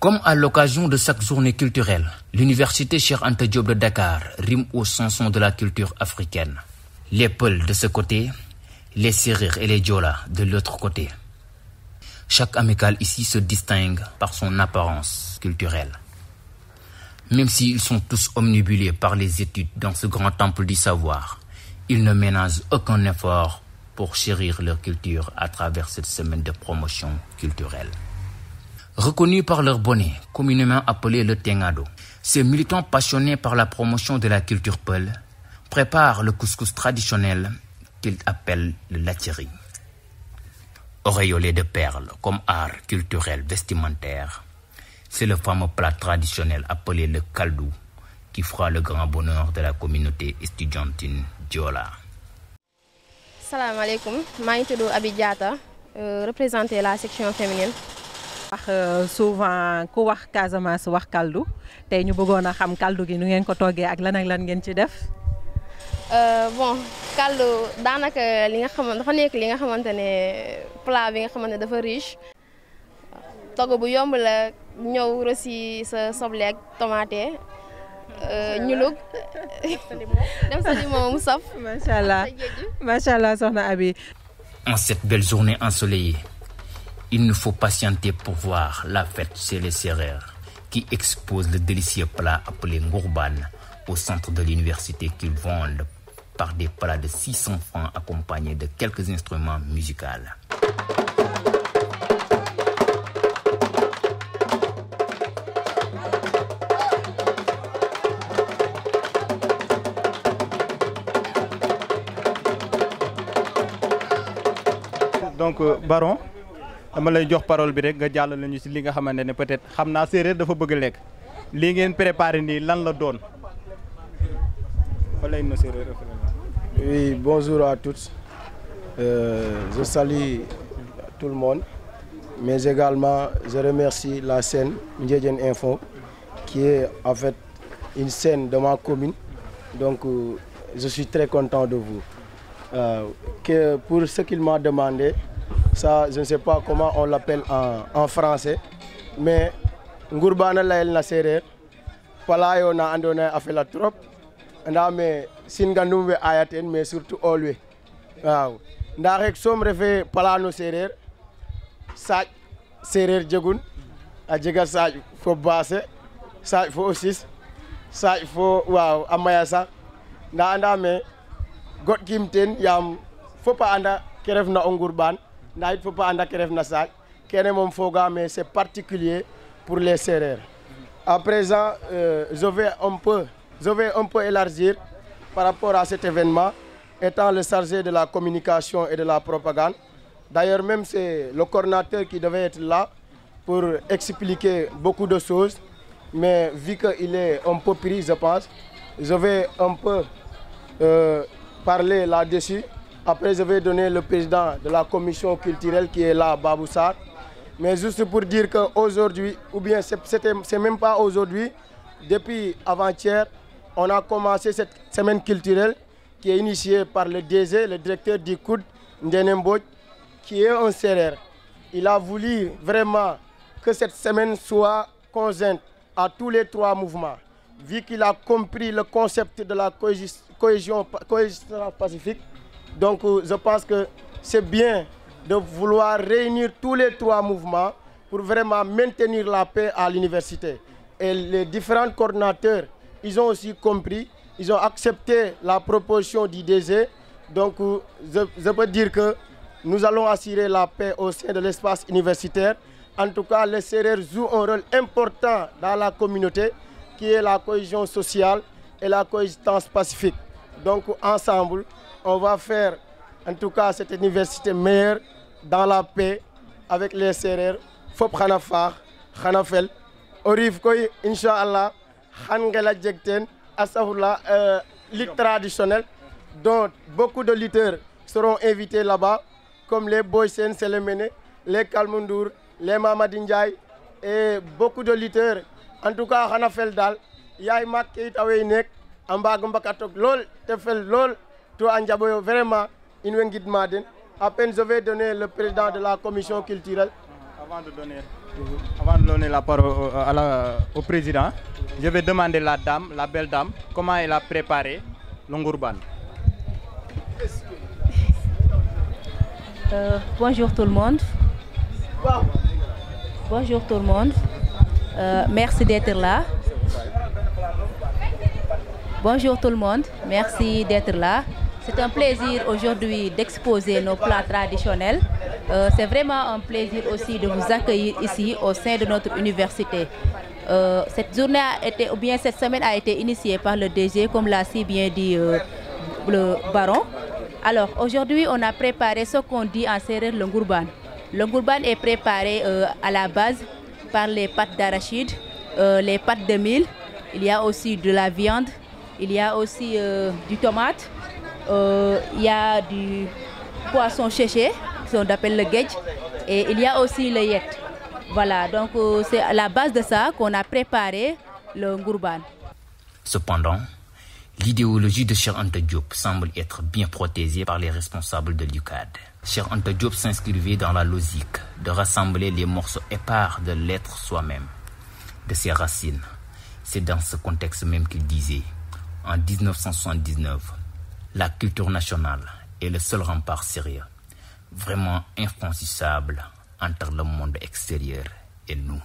Comme à l'occasion de chaque journée culturelle, l'université Cheikh Anta Diop de Dakar rime aux chansons de la culture africaine. Les Peuls de ce côté, les Sérères et les Diola de l'autre côté. Chaque amicale ici se distingue par son apparence culturelle. Même s'ils sont tous omnibulés par les études dans ce grand temple du savoir, ils ne ménagent aucun effort pour chérir leur culture à travers cette semaine de promotion culturelle. Reconnus par leur bonnet, communément appelé le Tengado, ces militants passionnés par la promotion de la culture peul préparent le couscous traditionnel qu'ils appellent le latiri. Auréolé de perles comme art culturel vestimentaire, c'est le fameux plat traditionnel appelé le kaldou qui fera le grand bonheur de la communauté estudiantine Diola. salaamaaleykum maa ngi tudd Abi Diatta représenter la section féminine. Wax souvent ku wax Casamance wax kaldu tey ñu bëggoon a xam kaldu gi nu ngeen ko toggee ak lan ak lan ngeen ci def. bon kaldu daanaka li nga xamante dafa nekk li nga xamante ne plat bi nga xamante ne dafa riche. togg bu yomb la ñëw rosi sa soble ak tomate ñulug dem sa limon mu saf. macha allah macha allah soxna Abi. En cette belle journée ensoleillée, il nous faut patienter pour voir la fête chez les Sérères qui exposent le délicieux plat appelé ngourban au centre de l'université qu'ils vendent par des plats de 600 francs accompagnés de quelques instruments musicaux. donc Baron jox parole bi rek peut-être. Oui, bonjour à tous. Euh, je salue tout le monde, mais également je remercie la scène Info, qui est en fait une scène de ma commune. Donc, euh, je suis très content de vous. Euh, que pour ce qu'il m'a demandé, ça, je ne sais pas comment on l'appelle en, français, mais Ngourbana Lael Nasserer, Palayo na andone afela trop. nda me singandum we ayaten mais surtout ol we waaw nda rek soom refe palano jegun a jega saaƴ fo baase fo o sis fo waaw a nda anda me yaam fop a anda ke refna nda yit fop a anda ke refna c'est particulier pour les sereer à présent euh, je vais un peu je vais un peu élargir par rapport à cet événement, étant le chargé de la communication et de la propagande. D'ailleurs, même c'est le coordinateur qui devait être là pour expliquer beaucoup de choses. Mais vu qu'il est un peu pris, je pense, je vais un peu euh, parler là-dessus. Après, je vais donner le président de la commission culturelle qui est là, Baboussar. Mais juste pour dire qu'aujourd'hui, ou bien c'est même pas aujourd'hui, depuis avant-hier, on a commencé cette semaine culturelle qui est initiée par le DG, le directeur du COUD, Ndenemboj, qui est un serreur. Il a voulu vraiment que cette semaine soit conjointe à tous les trois mouvements, vu qu'il a compris le concept de la cohésion pacifique. Donc je pense que c'est bien de vouloir réunir tous les trois mouvements pour vraiment maintenir la paix à l'université. Et les différents coordinateurs ils ont aussi compris, ils ont accepté la proposition du DG. Donc, je, je, peux dire que nous allons assurer la paix au sein de l'espace universitaire. En tout cas, les serrères jouent un rôle important dans la communauté, qui est la cohésion sociale et la coexistence pacifique. Donc, ensemble, on va faire, en tout cas, cette université meilleure dans la paix avec les serrères. Fop Khanafar, Khanafel, Orif Koy, Inch'Allah. Djekten, Asahula, euh, lutte traditionnelle, dont beaucoup de lutteurs seront invités là-bas, comme les Boysen Selemene, les Kalmundur, les Mamadinjay et beaucoup de lutteurs. En tout cas, Hanafel Dal, Yaay Mak Keit Aweinek, Ambag Mbakatok, Lol, Tefel Lol, tout Anjaboyo, vraiment, Inwengid Maden. À peine je vais donner le président de la commission culturelle. Avant de donner Avant de donner la parole au, à la- au président, je vais demander la dame, la belle dame, comment elle a préparé le Ngourban. Euh, bonjour tout le monde. Bonjour tout le monde. Euh, merci d'être là. Bonjour tout le monde. Merci d'être là. C'est un plaisir aujourd'hui d'exposer nos plats traditionnels. Euh, C'est vraiment un plaisir aussi de vous accueillir ici au sein de notre université. Euh, cette journée a été, ou bien cette semaine a été initiée par le DG, comme l'a si bien dit euh, le baron. Alors aujourd'hui, on a préparé ce qu'on dit en séeréer le ngourban. Le ngourban est préparé à la base par les pâtes d'arachide, les pâtes de mil. Il y a aussi de la viande, il y a aussi du tomate, il y a du poisson séché, qu'on appelle le guedj, et il y a aussi le yet. Voilà, donc euh, c'est à la base de ça qu'on a préparé le ngourban. Cependant, l'idéologie de Cher Anta Diop semble être bien protégée par les responsables de l'UCAD. Cher Anta Diop s'inscrivait dans la logique de rassembler les morceaux épars de l'être soi-même, de ses racines. C'est dans ce contexte même qu'il disait, en 1979, la culture nationale est le seul rempart sérieux, vraiment infranchissable entre le monde extérieur et nous.